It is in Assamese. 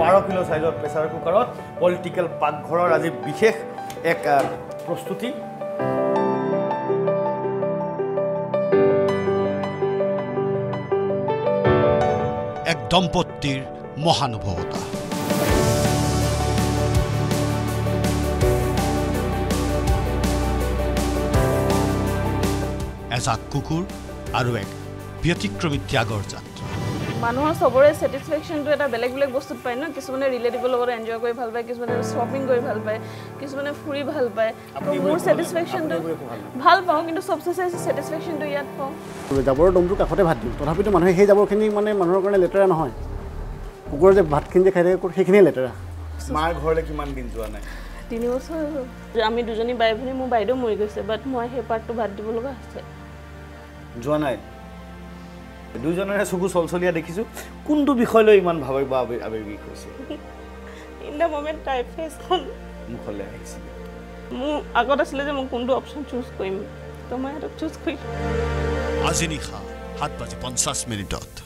বাৰ কিলো চাইজৰ প্ৰেছাৰ কুকাৰত পলিটিকেল পাকঘৰৰ আজি বিশেষ এক প্ৰস্তুতি। এক দম্পতীৰ মহানুভৱতা। এজাক কুকুৰ আৰু এক ব্যতিক্ৰমী ত্যাগৰ যাত্ৰা। মানুহৰ চবৰে ছেটিছফেকশ্যনটো এটা বেলেগ বেলেগ বস্তুত পায় ন কিছুমানে ৰিলেটিভৰ লগত এনজয় কৰি ভাল পায় কিছুমানে শ্বপিং কৰি ভাল পায় কিছুমানে ফুৰি ভাল পায়। মোৰ ছেটিছফেকশ্যনটো ভাল পাওঁ কিন্তু চবচে চাইছে ছেটিছফেকশ্যনটো ইয়াত পাওঁ। জাবৰৰ দমটোৰ কাষতে ভাত দিওঁ তথাপিতো মানুহে সেই জাবৰখিনি মানে মানুহৰ কাৰণে লেতেৰা নহয়। কুকুৰৰ যে ভাতখিনি যে খাই থাকে সেইখিনিয়ে লেতেৰা। মাৰ ঘৰলৈ কিমান দিন যোৱা নাই? তিনি বছৰ হৈ গ'ল আমি দুজনী বাই ভনী মোৰ বাইদেউ মৰি গৈছে বাট মই সেই পাৰ্টটো বাদ দিব লগা হৈছে যোৱা নাই? দুইজনৰে চকু চলচলীয়া দেখিছোঁ। কোনটো বিষয় লৈ ইমান ভাবিব আৱেগিক হৈছে? ইন দ্য মমেণ্ট তাই ফেচখন মুখলৈ আহিছিলে মোৰ আগত আছিলে যে মই কোনটো অপশ্যন চুজ কৰিম। তো মই সিহঁতক চুজ কৰিলোঁ আজি নিশা সাত বাজি পঞ্চাছ মিনিটত।